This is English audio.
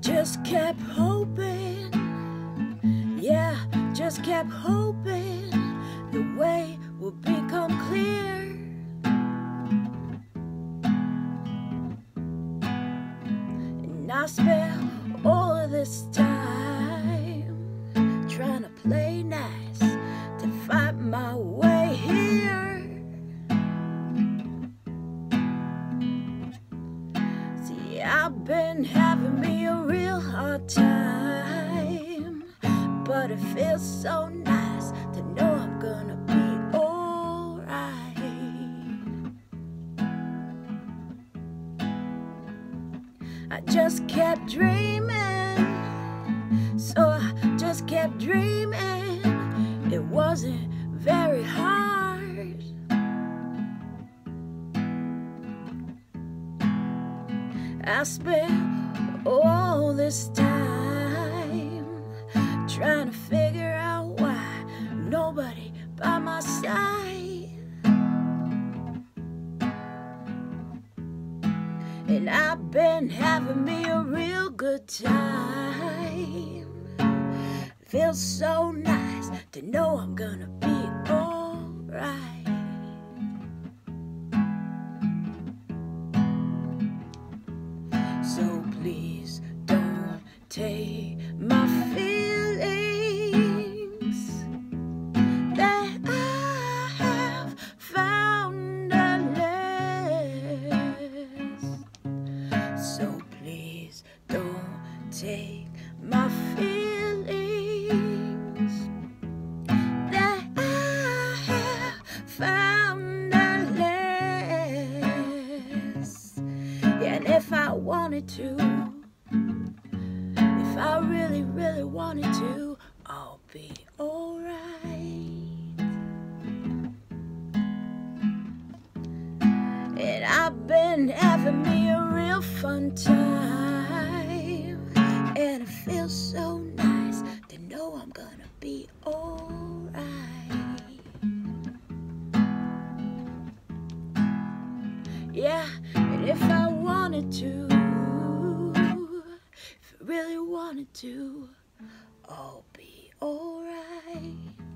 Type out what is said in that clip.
just kept hoping, yeah, just kept hoping the way would become clear. And I spent all of this time trying to play nice I've been having me a real hard time, but it feels so nice to know I'm gonna be alright. I just kept dreaming, so I just kept dreaming. It wasn't very hard. I spent all this time trying to figure out why nobody by my side. And I've been having me a real good time. Feels so nice to know I'm gonna be So please don't take my feelings that I have found So please don't take my feelings that I have found And if I wanted to, if I really, really wanted to, I'll be alright. And I've been having me a real fun time. And it feels so nice to know I'm gonna be alright. Yeah, and if I to, if I really wanted to, I'll be alright.